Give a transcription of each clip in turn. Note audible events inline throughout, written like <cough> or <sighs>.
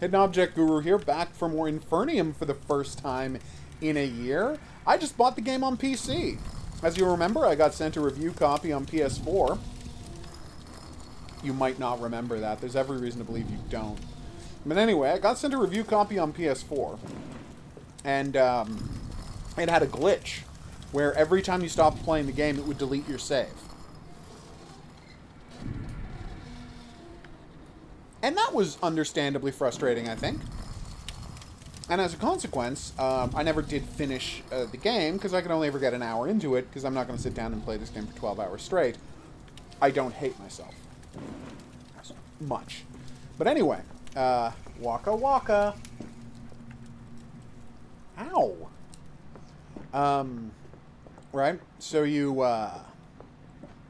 Hidden Object Guru here, back for more Infernium for the first time in a year. I just bought the game on PC. As you remember, I got sent a review copy on PS4. You might not remember that. There's every reason to believe you don't. But anyway, I got sent a review copy on PS4. And um, it had a glitch where every time you stopped playing the game, it would delete your save. And that was understandably frustrating, I think. And as a consequence, um, I never did finish uh, the game because I could only ever get an hour into it because I'm not going to sit down and play this game for 12 hours straight. I don't hate myself. Much. But anyway, uh, Waka Waka. Ow. Um, right? So you, uh,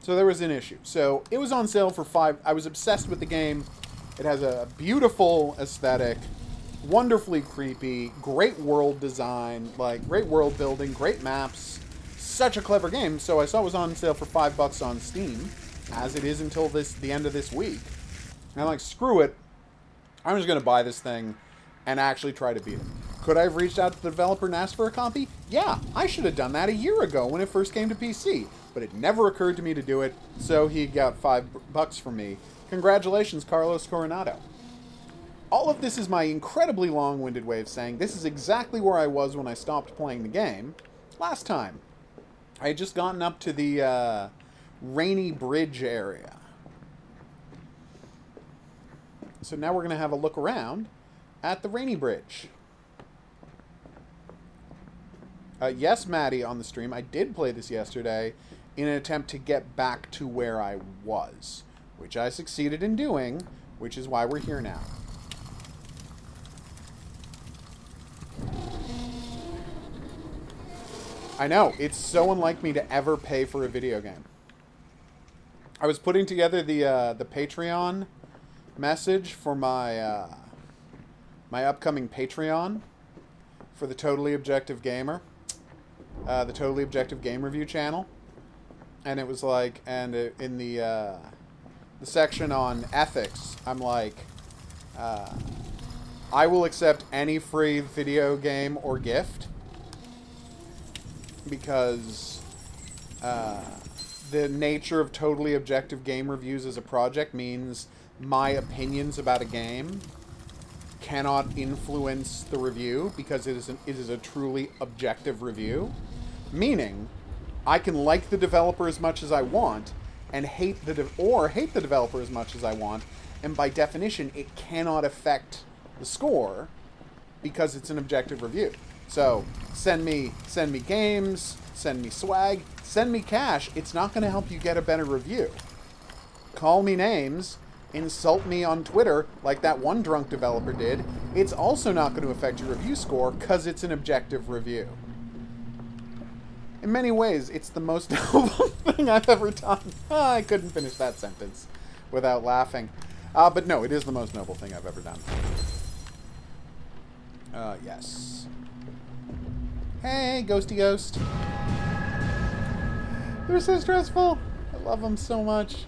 so there was an issue. So it was on sale for five. I was obsessed with the game. It has a beautiful aesthetic, wonderfully creepy, great world design, like great world building, great maps. Such a clever game. So I saw it was on sale for five bucks on Steam, as it is until this the end of this week. And I'm like, screw it. I'm just gonna buy this thing and actually try to beat it. Could I have reached out to the developer and asked for a copy? Yeah, I should have done that a year ago when it first came to PC, but it never occurred to me to do it, so he got five bucks from me. Congratulations, Carlos Coronado. All of this is my incredibly long-winded way of saying this is exactly where I was when I stopped playing the game last time. I had just gotten up to the uh, Rainy Bridge area. So now we're going to have a look around at the Rainy Bridge. Uh, yes, Maddie, on the stream, I did play this yesterday in an attempt to get back to where I was, which I succeeded in doing, which is why we're here now. I know, it's so unlike me to ever pay for a video game. I was putting together the uh, the Patreon message for my uh, my upcoming Patreon for the Totally Objective Gamer, uh, the Totally Objective Game Review channel, and it was like, and in the uh, the section on ethics, I'm like, uh, I will accept any free video game or gift because uh, the nature of totally objective game reviews as a project means my opinions about a game cannot influence the review because it is, an, it is a truly objective review. Meaning, I can like the developer as much as I want and hate the or hate the developer as much as I want, and by definition, it cannot affect the score because it's an objective review. So send me send me games, send me swag, send me cash. It's not going to help you get a better review. Call me names, insult me on Twitter like that one drunk developer did. It's also not going to affect your review score because it's an objective review. In many ways, it's the most <laughs> noble thing I've ever done. Ah, I couldn't finish that sentence without laughing. Uh, but no, it is the most noble thing I've ever done. Uh, yes. Hey, Ghosty Ghost. They're so stressful. I love them so much.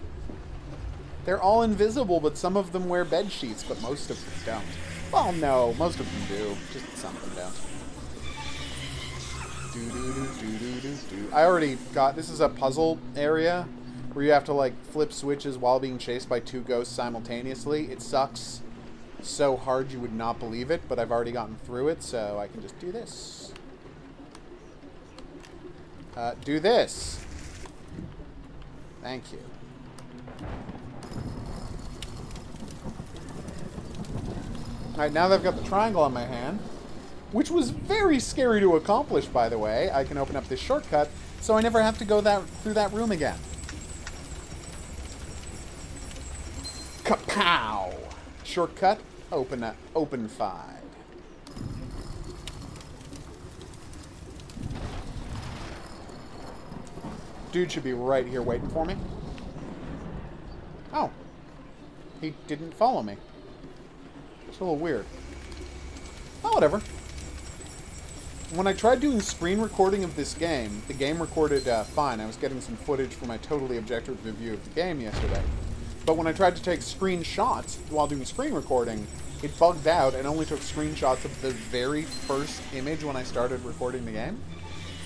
They're all invisible, but some of them wear bed sheets, but most of them don't. Well, no, most of them do. Just some of them don't. Do, do, do. I already got... This is a puzzle area where you have to, like, flip switches while being chased by two ghosts simultaneously. It sucks so hard you would not believe it, but I've already gotten through it, so I can just do this. Uh, do this. Thank you. Alright, now that I've got the triangle on my hand, which was very scary to accomplish, by the way, I can open up this shortcut, so I never have to go that through that room again. Kapow! Shortcut, open up, open five. Dude should be right here waiting for me. Oh. He didn't follow me. It's a little weird. Oh, whatever. When I tried doing screen recording of this game, the game recorded uh, fine. I was getting some footage for my totally objective review of the game yesterday. But when I tried to take screenshots while doing screen recording, it bugged out and only took screenshots of the very first image when I started recording the game.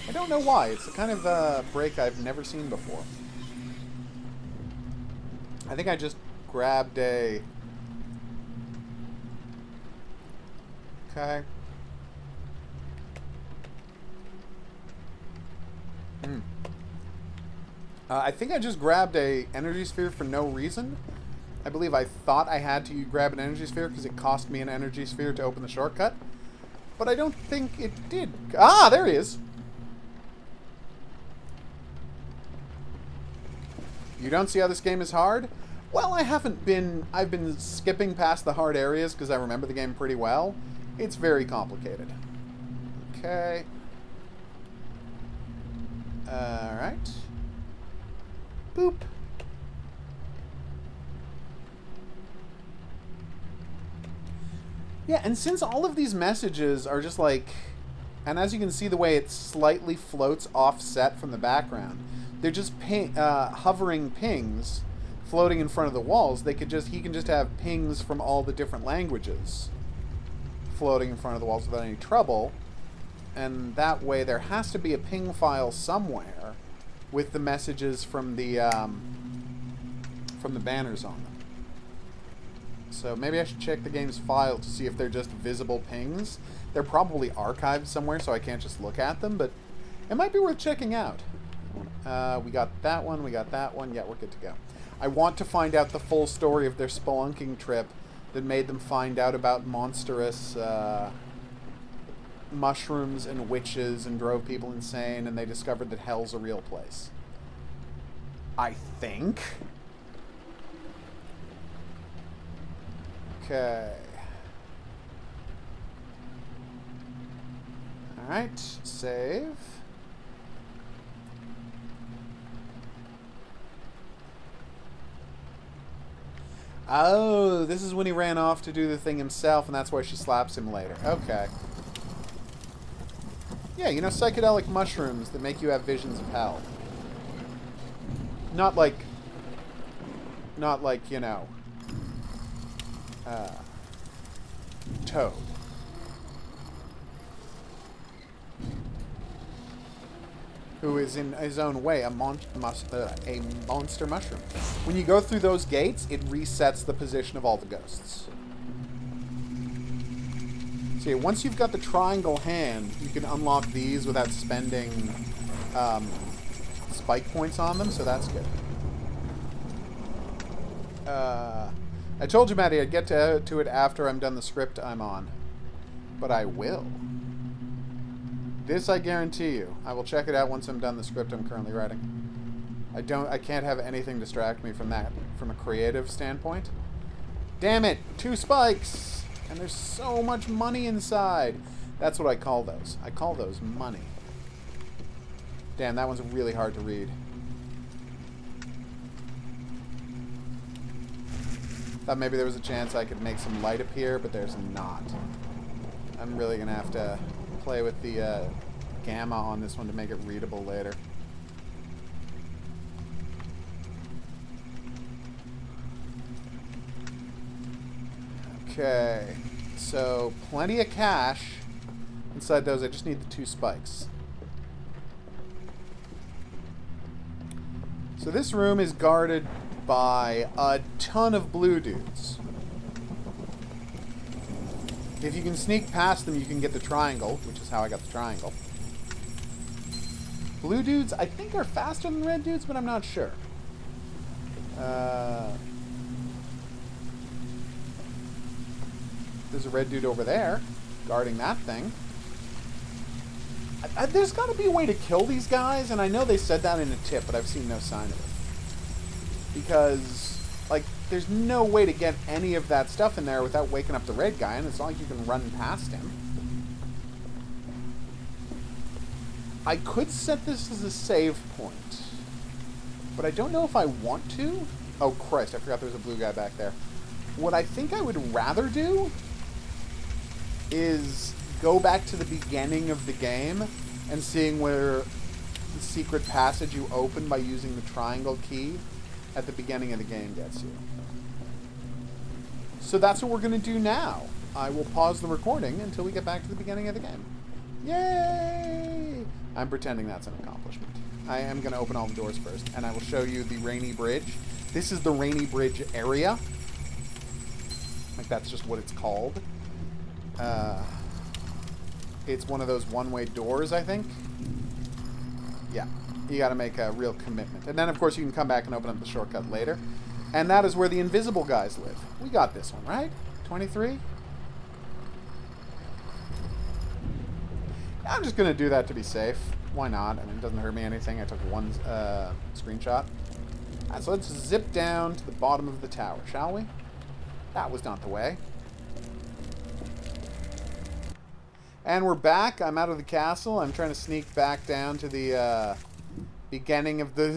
I don't know why. It's a kind of uh, break I've never seen before. I think I just grabbed a... Okay. Hmm. Uh, I think I just grabbed a energy sphere for no reason. I believe I thought I had to grab an energy sphere because it cost me an energy sphere to open the shortcut. But I don't think it did. Ah, there he is. You don't see how this game is hard? Well, I haven't been... I've been skipping past the hard areas because I remember the game pretty well. It's very complicated. Okay. Alright. Boop. Yeah, and since all of these messages are just like... And as you can see the way it slightly floats offset from the background, they're just PNG, uh, hovering PNGs floating in front of the walls. They could just he can just have PNGs from all the different languages floating in front of the walls without any trouble. And that way there has to be a PNG file somewhere with the messages from the um, from the banners on them. So maybe I should check the game's file to see if they're just visible PNGs. They're probably archived somewhere, so I can't just look at them, but it might be worth checking out. Uh, we got that one, we got that one. Yeah, we're good to go. I want to find out the full story of their spelunking trip that made them find out about monstrous uh, mushrooms and witches and drove people insane, and they discovered that hell's a real place. I think. Okay. Alright, save. Oh, this is when he ran off to do the thing himself, and that's why she slaps him later. Okay. Yeah, you know, psychedelic mushrooms that make you have visions of hell. Not like... Not like, you know... Uh, toad. who is in his own way a, mon uh, a monster mushroom. When you go through those gates, it resets the position of all the ghosts. See, once you've got the triangle hand, you can unlock these without spending um, spike points on them, so that's good. Uh, I told you, Maddie, I'd get to, to it after I'm done the script I'm on. But I will. This I guarantee you. I will check it out once I'm done the script I'm currently writing. I don't I can't have anything distract me from that from a creative standpoint. Damn it! Two spikes! And there's so much money inside. That's what I call those. I call those money. Damn, that one's really hard to read. Thought maybe there was a chance I could make some light appear, but there's not. I'm really gonna have to play with the uh, gamma on this one to make it readable later. Okay, so plenty of cash inside those. I just need the two spikes. So this room is guarded by a ton of blue dudes. If you can sneak past them, you can get the triangle, which is how I got the triangle. Blue dudes, I think, are faster than red dudes, but I'm not sure. Uh, there's a red dude over there, guarding that thing. I, I, there's got to be a way to kill these guys, and I know they said that in a tip, but I've seen no sign of it. Because, like, there's no way to get any of that stuff in there without waking up the red guy, and it's not like you can run past him. I could set this as a save point, but I don't know if I want to. Oh, Christ, I forgot there was a blue guy back there. What I think I would rather do is go back to the beginning of the game and seeing where the secret passage you open by using the triangle key at the beginning of the game gets you. So that's what we're going to do now. I will pause the recording until we get back to the beginning of the game. Yay! I'm pretending that's an accomplishment. I am going to open all the doors first, and I will show you the Rainy Bridge. This is the Rainy Bridge area. Like, that's just what it's called. Uh, it's one of those one-way doors, I think. Yeah, you got to make a real commitment. And then, of course, you can come back and open up the shortcut later. And that is where the invisible guys live. We got this one, right? 23? I'm just going to do that to be safe. Why not? I mean, it doesn't hurt me anything. I took one uh, screenshot. Right, so let's zip down to the bottom of the tower, shall we? That was not the way. And we're back. I'm out of the castle. I'm trying to sneak back down to the uh, beginning of the <laughs>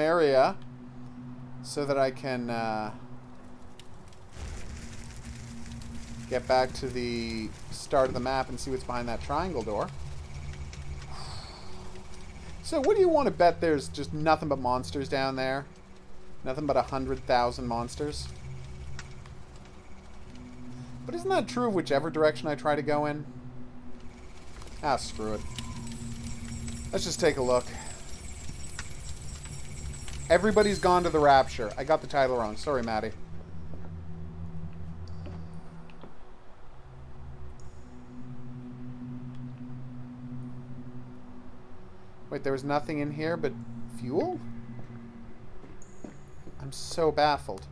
area so that I can uh, get back to the start of the map and see what's behind that triangle door. <sighs> So what do you want to bet there's just nothing but monsters down there? Nothing but a hundred thousand monsters? But isn't that true of whichever direction I try to go in? Ah, screw it. Let's just take a look. Everybody's gone to the Rapture. I got the title wrong. Sorry, Maddie. Wait, there was nothing in here but fuel? I'm so baffled.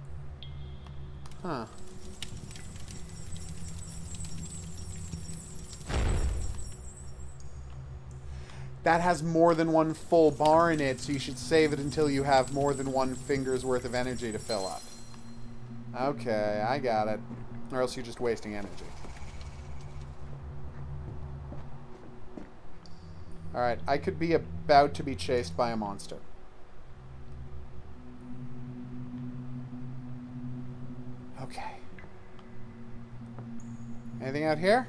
Huh. That has more than one full bar in it, so you should save it until you have more than one finger's worth of energy to fill up. Okay, I got it. Or else you're just wasting energy. Alright, I could be about to be chased by a monster. Okay. Anything out here?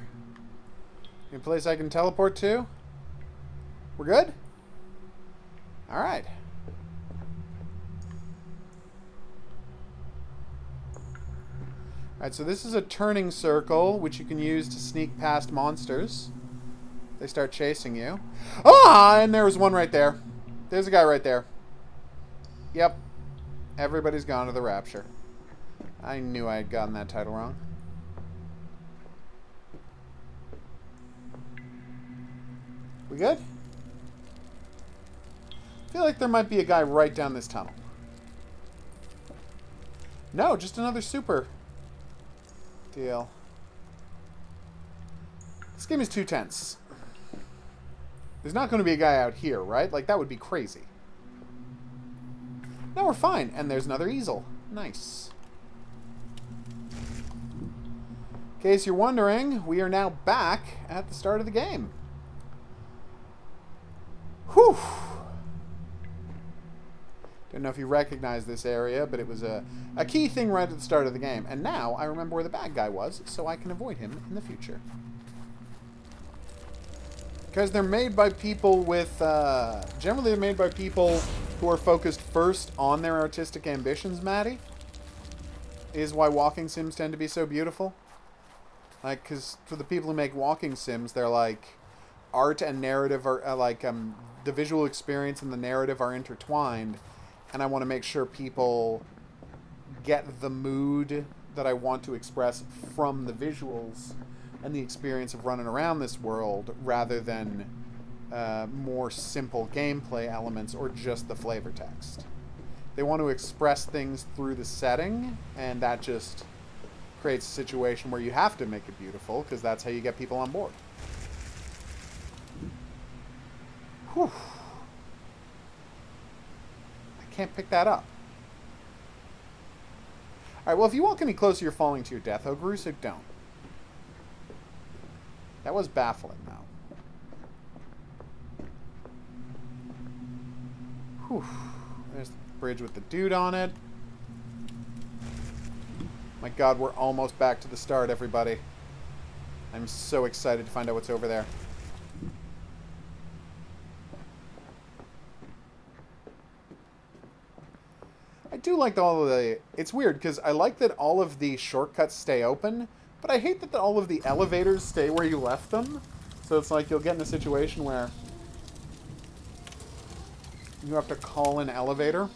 Any place I can teleport to? We're good? Alright. Alright, so this is a turning circle, which you can use to sneak past monsters. They start chasing you. Ah, and there was one right there. There's a guy right there. Yep. Everybody's gone to the Rapture. I knew I had gotten that title wrong. We good? I feel like there might be a guy right down this tunnel. No, just another super deal. This game is too tense. There's not going to be a guy out here, right? Like, that would be crazy. No, we're fine. And there's another easel. Nice. In case you're wondering, we are now back at the start of the game. Whew. Don't know if you recognize this area, but it was a, a key thing right at the start of the game. And now I remember where the bad guy was, so I can avoid him in the future. Because they're made by people with, uh, generally they're made by people who are focused first on their artistic ambitions, Maddie. Is why walking sims tend to be so beautiful. Like, because for the people who make walking sims, they're like, art and narrative are, uh, like, um, the visual experience and the narrative are intertwined. And I want to make sure people get the mood that I want to express from the visuals and the experience of running around this world rather than uh, more simple gameplay elements or just the flavor text. They want to express things through the setting, and that just creates a situation where you have to make it beautiful because that's how you get people on board. Whew. Can't pick that up. Alright, well, if you walk any closer, you're falling to your death. Oh, Ogrusik, don't. That was baffling, though. Whew. There's the bridge with the dude on it. My god, we're almost back to the start, everybody. I'm so excited to find out what's over there. do like all the... It's weird, because I like that all of the shortcuts stay open, but I hate that all of the elevators stay where you left them. So it's like you'll get in a situation where you have to call an elevator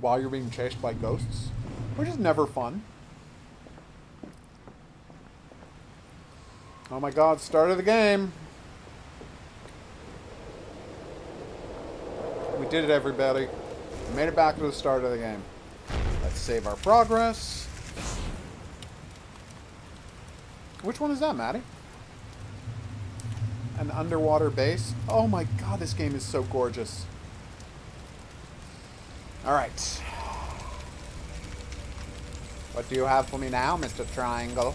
while you're being chased by ghosts, which is never fun. Oh my god, start of the game. We did it, everybody. Made it back to the start of the game. Let's save our progress. Which one is that, Maddie? An underwater base? Oh my god, this game is so gorgeous. Alright. What do you have for me now, Mr. Triangle?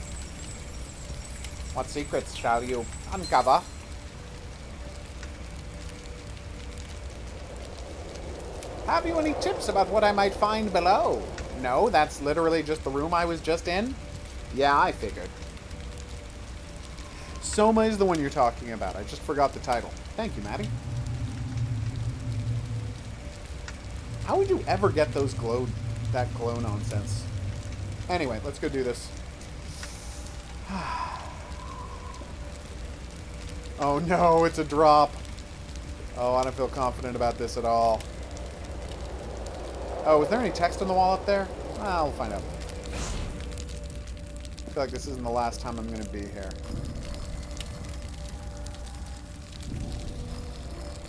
What secrets shall you uncover? Have you any tips about what I might find below? No, that's literally just the room I was just in? Yeah, I figured. Soma is the one you're talking about. I just forgot the title. Thank you, Maddie. How would you ever get those glow, that glow nonsense? Anyway, let's go do this. <sighs> oh no, it's a drop. Oh, I don't feel confident about this at all. Oh, is there any text on the wall up there? Well, we'll find out. I feel like this isn't the last time I'm going to be here.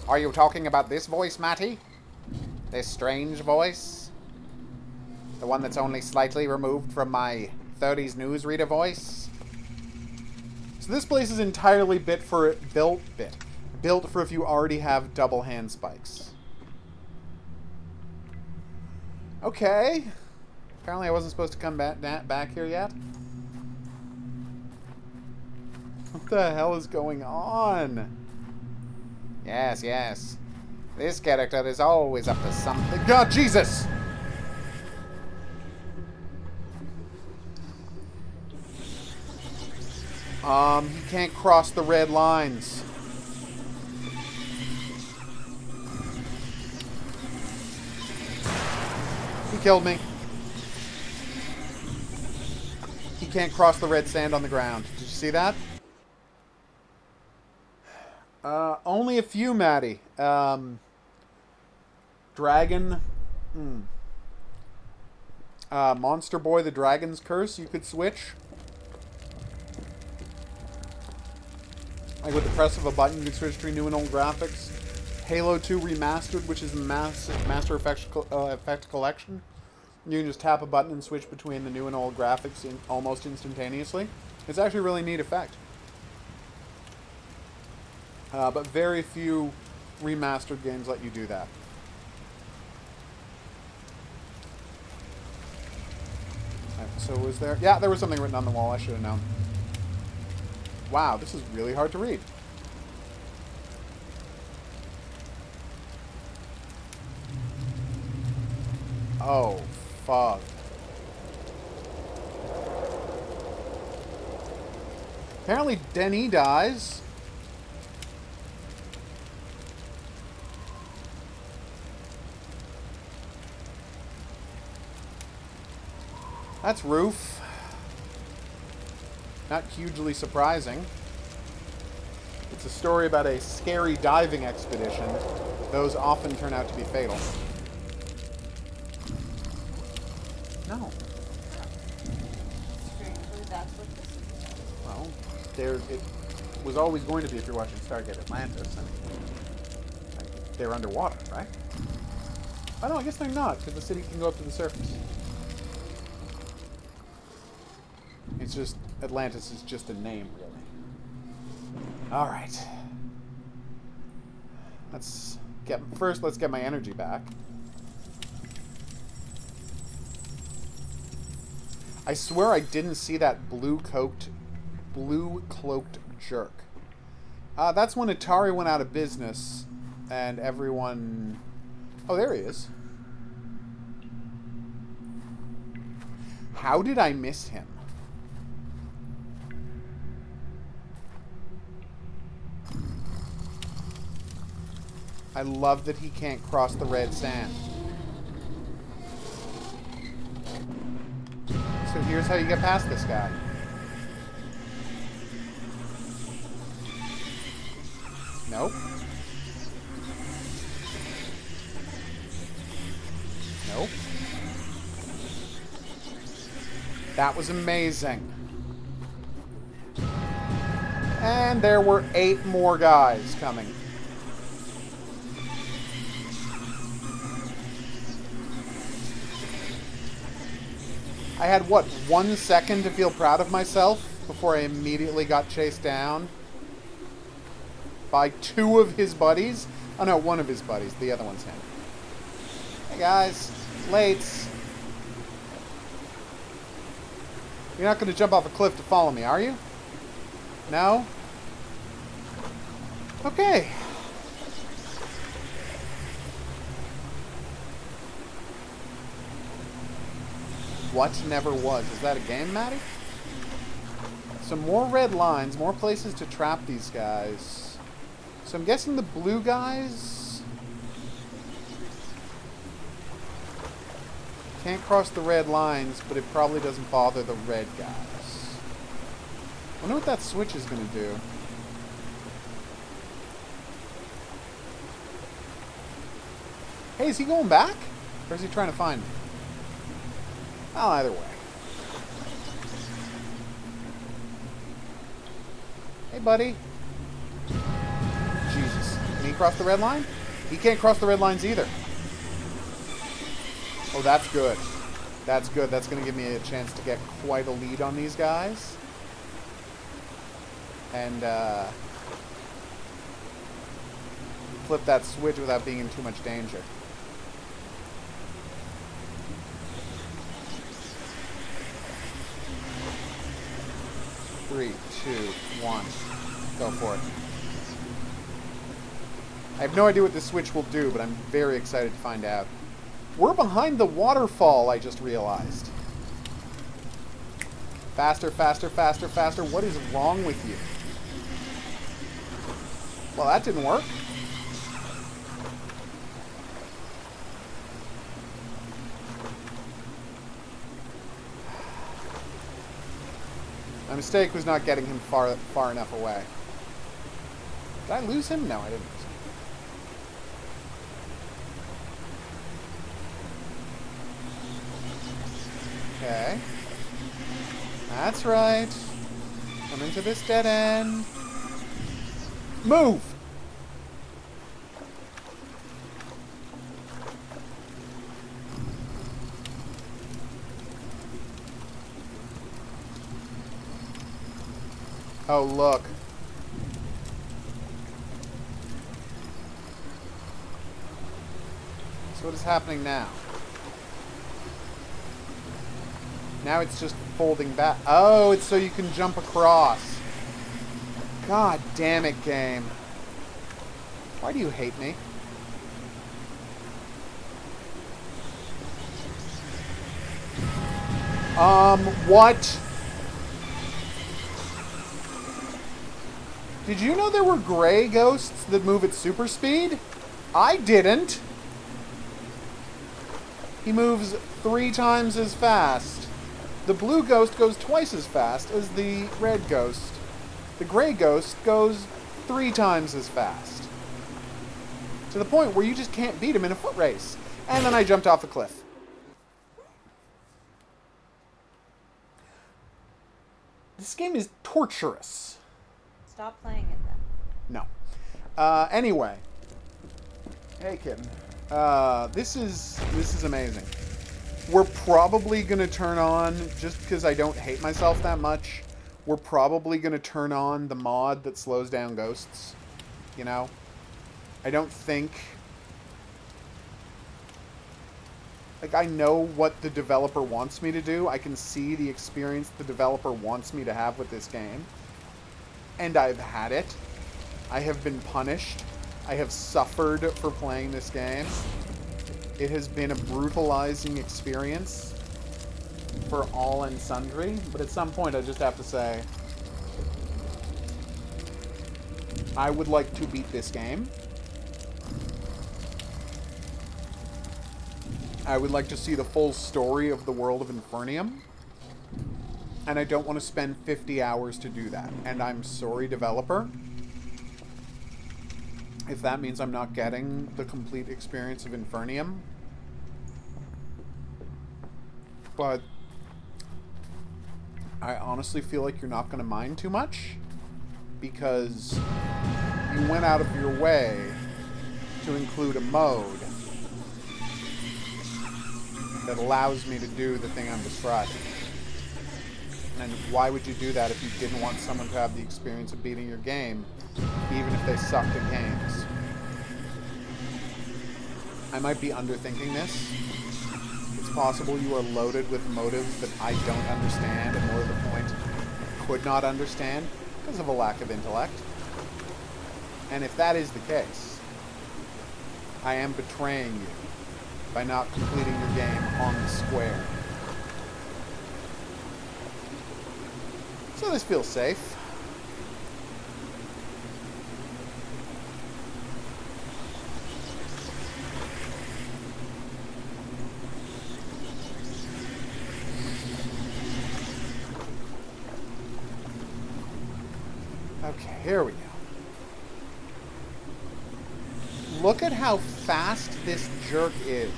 Are you talking about this voice, Maddie? This strange voice? The one that's only slightly removed from my 30s newsreader voice? So this place is entirely bit for built bit built for if you already have double hand spikes. Okay. Apparently I wasn't supposed to come back back here yet. What the hell is going on? Yes, yes. This character is always up to something. God, Jesus! Um, he can't cross the red lines. Killed me. He can't cross the red sand on the ground. Did you see that? Uh, only a few, Maddie. Um, Dragon. Hmm. Uh, Monster Boy, the Dragon's Curse, you could switch. Like with the press of a button, you could switch between new and old graphics. Halo 2 Remastered, which is a Mass Master Effect, uh, Effect Collection. You can just tap a button and switch between the new and old graphics in almost instantaneously. It's actually a really neat effect. Uh, but very few remastered games let you do that. so was there... Yeah, there was something written on the wall. I should have known. Wow, this is really hard to read. Oh, fuck. Apparently Denny dies. That's Roof. Not hugely surprising. It's a story about a scary diving expedition. Those often turn out to be fatal. There it was always going to be if you're watching Stargate Atlantis. And they're underwater, right? Oh no, I guess they're not, because the city can go up to the surface. It's just Atlantis is just a name, really. All right. Let's get first. Let's get my energy back. I swear I didn't see that blue coat, blue cloaked jerk. Uh, that's when Atari went out of business, and everyone. Oh, there he is. How did I miss him? I love that he can't cross the red sand. So here's how you get past this guy. Nope. Nope. That was amazing. And there were eight more guys coming. I had, what, one second to feel proud of myself before I immediately got chased down by two of his buddies. Oh, no, one of his buddies. The other one's him. Hey, guys. Lates. You're not going to jump off a cliff to follow me, are you? No? Okay. What never was. Is that a game, Maddie? Some more red lines, more places to trap these guys. So I'm guessing the blue guys can't cross the red lines, but it probably doesn't bother the red guys. I wonder what that switch is going to do. Hey, is he going back? Or is he trying to find me? Well, either way. Hey, buddy. Cross the red line? He can't cross the red lines either. Oh, that's good. That's good. That's going to give me a chance to get quite a lead on these guys. And, uh... Flip that switch without being in too much danger. Three, two, one. Go for it. I have no idea what this switch will do, but I'm very excited to find out. We're behind the waterfall, I just realized. Faster, faster, faster, faster. What is wrong with you? Well, that didn't work. My mistake was not getting him far far enough away. Did I lose him? No, I didn't lose him. Okay. That's right. Come into this dead end. Move! Oh, look. So what is happening now? Now it's just folding back. Oh, it's so you can jump across. God damn it, game. Why do you hate me? Um, what? Did you know there were gray ghosts that move at super speed? I didn't. He moves three times as fast. The blue ghost goes twice as fast as the red ghost. The gray ghost goes three times as fast. To the point where you just can't beat him in a foot race. And then I jumped off a cliff. This game is torturous. Stop playing it then. No. Uh, anyway. Hey, kitten. Uh, this is this is amazing. We're probably gonna turn on just because I don't hate myself that much. We're probably gonna turn on the mod that slows down ghosts. You know, I don't think. Like I know what the developer wants me to do. I can see the experience the developer wants me to have with this game and I've had it. I have been punished. I have suffered for playing this game. It has been a brutalizing experience for all and sundry, but at some point I just have to say, I would like to beat this game. I would like to see the full story of the world of Infernium. And I don't want to spend 50 hours to do that. And I'm sorry, developer. If that means I'm not getting the complete experience of Infernium. But I honestly feel like you're not going to mind too much because you went out of your way to include a mode that allows me to do the thing I'm describing. And why would you do that if you didn't want someone to have the experience of beating your game, even if they sucked at games? I might be underthinking this. It's possible you are loaded with motives that I don't understand, and more to the point, could not understand because of a lack of intellect. And if that is the case, I am betraying you by not completing your game on the square. So this feels safe. Okay, here we go. Look at how fast this jerk is.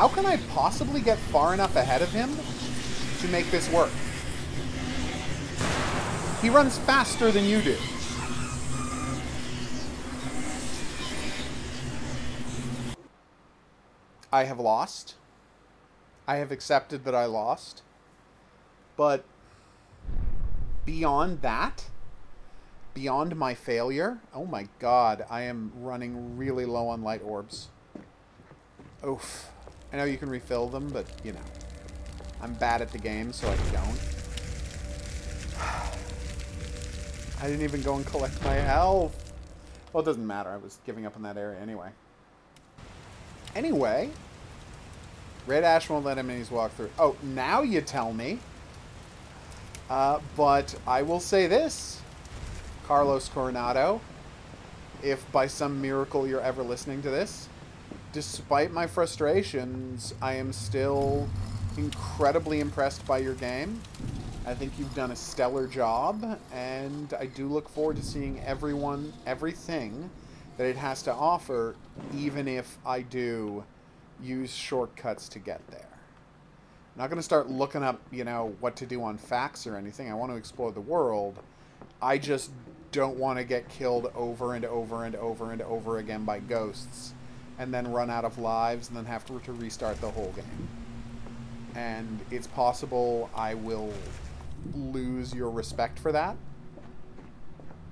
How can I possibly get far enough ahead of him to make this work? He runs faster than you do. I have lost. I have accepted that I lost. But beyond that, beyond my failure, oh my god, I am running really low on light orbs. Oof. I know you can refill them, but, you know. I'm bad at the game, so I don't. <sighs> I didn't even go and collect my health. Well, it doesn't matter. I was giving up in that area anyway. Anyway, Red Ash won't let enemies walk through. Oh, now you tell me. Uh, but I will say this. Carlos Coronado, if by some miracle you're ever listening to this, despite my frustrations, I am still incredibly impressed by your game. I think you've done a stellar job, and I do look forward to seeing everyone, everything that it has to offer, even if I do use shortcuts to get there. I'm not going to start looking up, you know, what to do on FAQs or anything. I want to explore the world. I just don't want to get killed over and over and over and over again by ghosts and then run out of lives and then have to, restart the whole game. And it's possible I will lose your respect for that.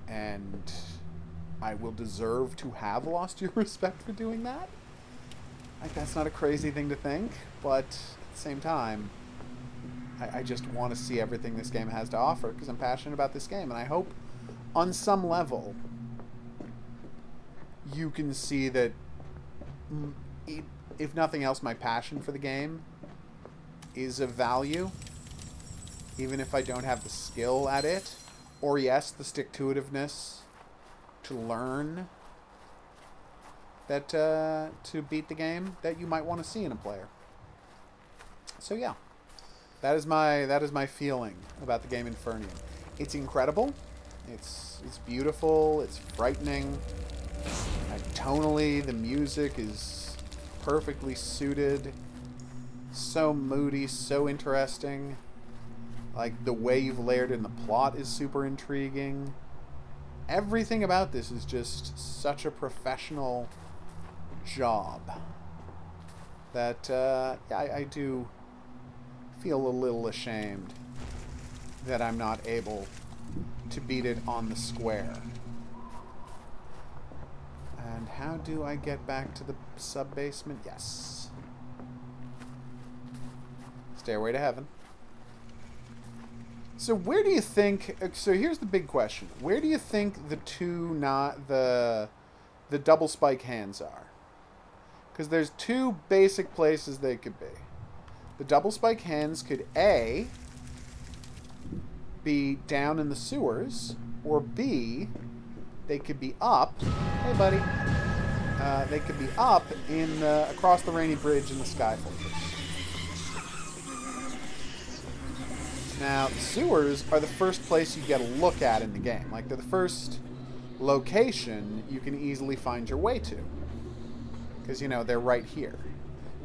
And I will deserve to have lost <laughs> your respect for doing that. Like, that's not a crazy thing to think, but at the same time, I, I just want to see everything this game has to offer because I'm passionate about this game. And I hope, on some level, you can see that, if nothing else, my passion for the game is of value, even if I don't have the skill at it. Or, yes, the stick-to-itiveness to learn that uh, to beat the game that you might want to see in a player. So yeah, that is my that is my feeling about the game Infernium. It's incredible. It's it's beautiful. It's frightening. Tonally, the music is perfectly suited. So moody, so interesting. Like the way you've layered in the plot is super intriguing. Everything about this is just such a professional job that uh, I, I do feel a little ashamed that I'm not able to beat it on the square. And how do I get back to the sub-basement? Yes. Stairway to Heaven. So where do you think... Uh, so here's the big question. Where do you think the two, not the, the double spike hands are? Because there's two basic places they could be. The double spike hands could A, be down in the sewers, or B, they could be up. Hey, buddy. Uh, they could be up in uh, across the rainy bridge in the Sky Fortress. Now, sewers are the first place you get a look at in the game. Like, they're the first location you can easily find your way to. Because, you know, they're right here.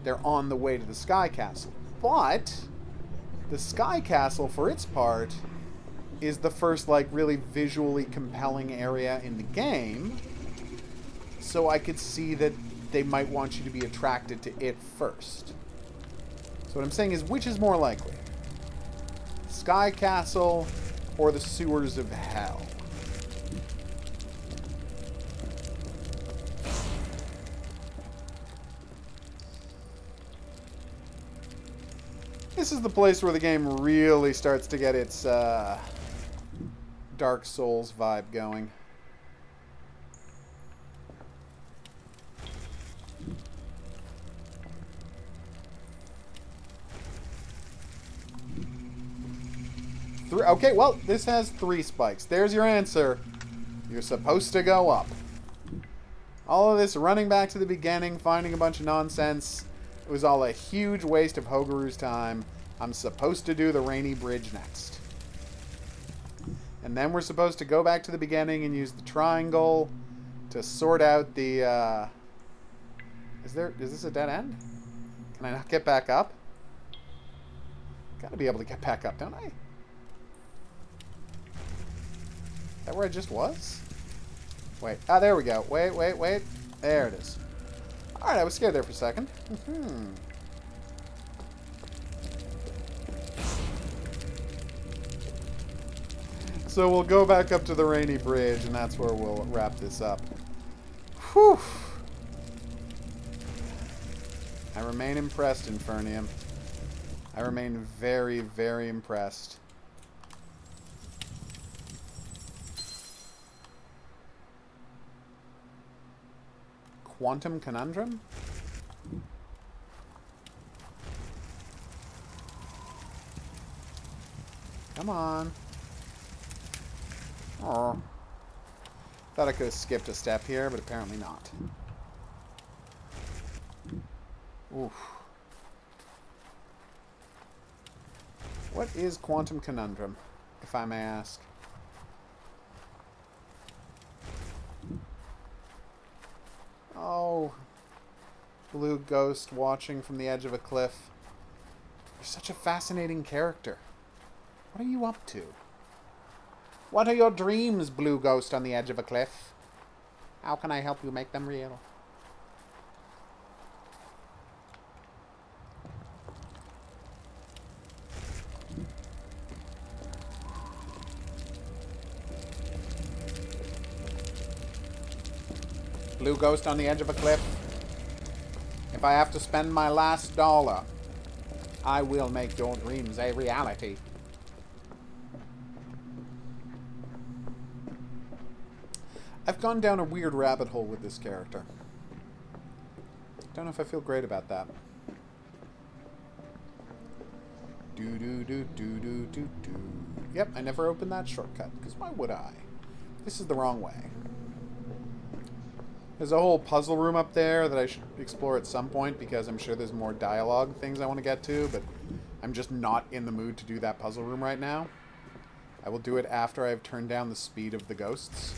They're on the way to the Sky Castle. But, the Sky Castle, for its part, is the first, like, really visually compelling area in the game. So I could see that they might want you to be attracted to it first. So what I'm saying is, which is more likely? Sky Castle or the Sewers of Hell? This is the place where the game really starts to get its uh, Dark Souls vibe going. Three, okay, well, this has three spikes. There's your answer. You're supposed to go up. All of this running back to the beginning, finding a bunch of nonsense. It was all a huge waste of HOGuru's time. I'm supposed to do the rainy bridge next. And then we're supposed to go back to the beginning and use the triangle to sort out the, uh... Is there... Is this a dead end? Can I not get back up? Gotta be able to get back up, don't I? Is that where I just was? Wait. Ah, there we go. Wait, wait, wait. There it is. Alright, I was scared there for a second. hmm So we'll go back up to the rainy bridge, and that's where we'll wrap this up. Whew. I remain impressed, Infernium. I remain very, very impressed. Quantum Conundrum? Come on. Thought I could have skipped a step here, but apparently not. Oof. What is Quantum Conundrum, if I may ask? Oh, blue ghost watching from the edge of a cliff. You're such a fascinating character. What are you up to? What are your dreams, blue ghost on the edge of a cliff? How can I help you make them real? Blue ghost on the edge of a cliff. If I have to spend my last dollar, I will make your dreams a reality. I've gone down a weird rabbit hole with this character. Don't know if I feel great about that. Do do do do do do do. Yep, I never opened that shortcut, because why would I? This is the wrong way. There's a whole puzzle room up there that I should explore at some point because I'm sure there's more dialogue things I want to get to, but I'm just not in the mood to do that puzzle room right now. I will do it after I've turned down the speed of the ghosts.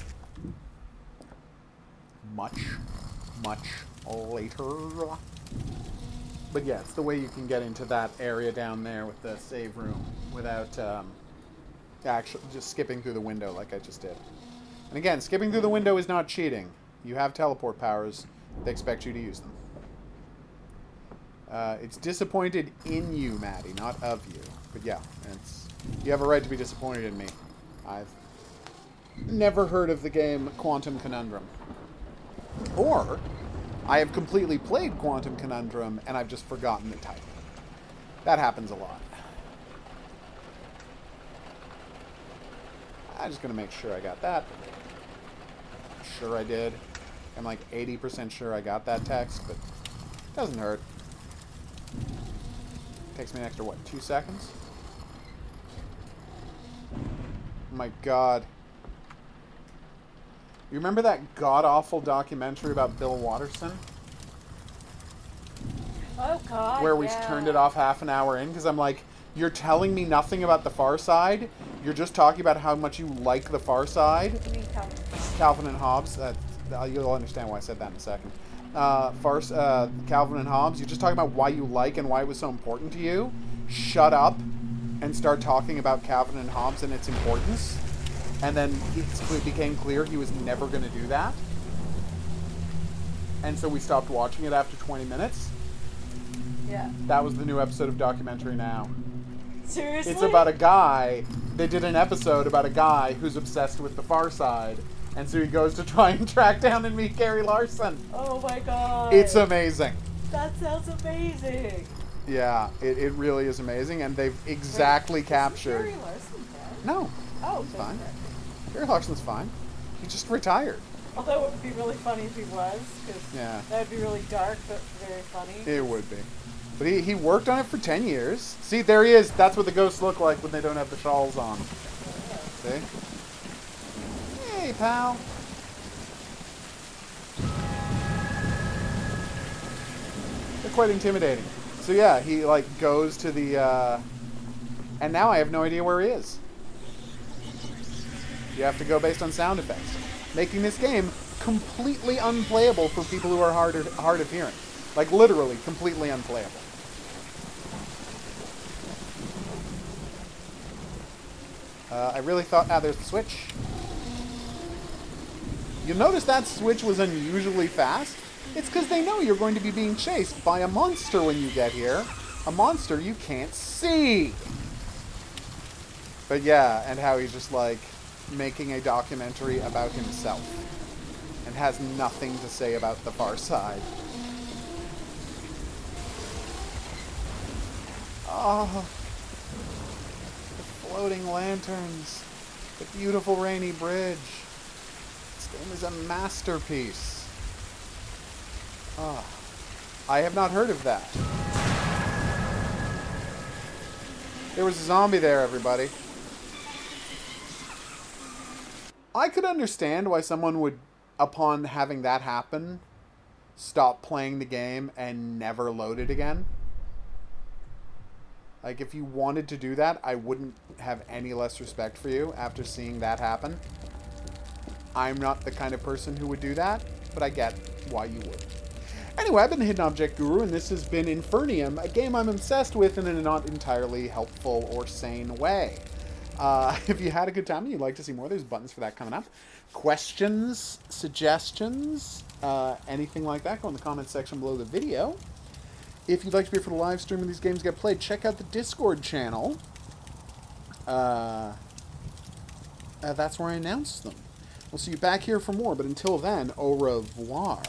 Much, much later. But yeah, it's the way you can get into that area down there with the save room without um, actually just skipping through the window like I just did. And again, skipping through the window is not cheating. You have teleport powers. They expect you to use them. Uh, it's disappointed in you, Maddie, not of you. But yeah, it's you have a right to be disappointed in me. I've never heard of the game Quantum Conundrum. Or I have completely played Quantum Conundrum and I've just forgotten the title. That happens a lot. I'm just going to make sure I got that. Sure I did. I'm like 80% sure I got that text, but it doesn't hurt. Takes me an extra, what, two seconds? Oh my god. You remember that god awful documentary about Bill Watterson? Oh God. where we yeah. turned it off half an hour in because I'm like, you're telling me nothing about the Far Side. You're just talking about how much you like the Far Side. Calvin? Calvin and Hobbes. That uh, you'll understand why I said that in a second. Uh, Far, uh, Calvin and Hobbes. You're just talking about why you like and why it was so important to you. Shut up and start talking about Calvin and Hobbes and its importance. And then it became clear he was never going to do that. And so we stopped watching it after 20 minutes. Yeah. That was the new episode of Documentary Now. Seriously? It's about a guy. They did an episode about a guy who's obsessed with the Far Side, and so he goes to try and track down and meet Gary Larson. Oh my God. It's amazing. That sounds amazing. Yeah, it, it really is amazing, and they've exactly Wait, captured. Gary Larson dead? No, Oh, he's fine. dead. Gary Larson's fine. He just retired. Although it would be really funny if he was, because Yeah. that would be really dark but very funny. It would be. But he, he worked on it for 10 years. See, there he is. That's what the ghosts look like when they don't have the shawls on. See? Hey, pal. They're quite intimidating. So yeah, he like goes to the, uh, and now I have no idea where he is. You have to go based on sound effects, making this game completely unplayable for people who are hard of, hard of hearing. Like literally completely unplayable. Uh, I really thought, ah, there's the switch. You'll notice that switch was unusually fast. It's because they know you're going to be being chased by a monster when you get here. A monster you can't see. But yeah, and how he's just like making a documentary about himself and has nothing to say about the far side. Oh, the floating lanterns, the beautiful rainy bridge. This game is a masterpiece. Ah, I have not heard of that. There was a zombie there, everybody. I could understand why someone would, upon having that happen, stop playing the game and never load it again. Like, if you wanted to do that, I wouldn't have any less respect for you after seeing that happen. I'm not the kind of person who would do that, but I get why you would. Anyway, I've been Hidden Object Guru, and this has been Infernium, a game I'm obsessed with in a not entirely helpful or sane way. Uh, <laughs> if you had a good time and you'd like to see more, there's buttons for that coming up. Questions, suggestions, uh, anything like that, go in the comments section below the video. If you'd like to be for the live stream when these games get played, check out the Discord channel. Uh, uh, that's where I announce them. We'll see you back here for more, but until then, au revoir.